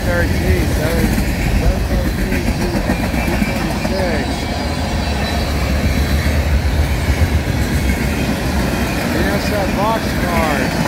313, 713, uh, 246. Intercept boxcars.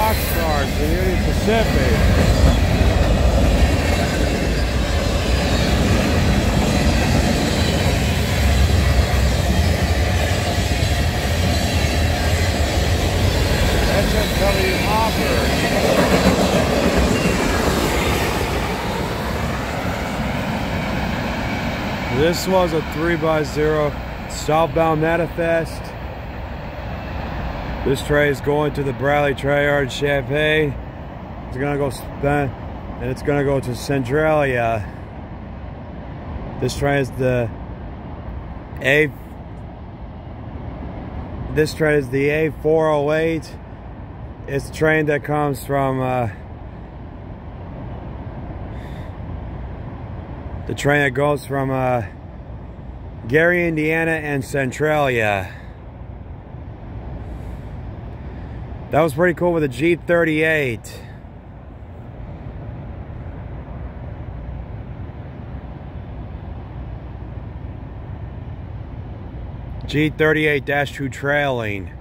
The Union Pacific. Hopper. This was a 3x0 southbound manifest. This tray is going to the Bradley Tray Yard Champaign. It's gonna go spend and it's gonna go to Centralia. This train is the A this train is the A408. It's a train that comes from uh, the train that goes from uh, Gary, Indiana and Centralia. That was pretty cool with a G38. G38-2 trailing.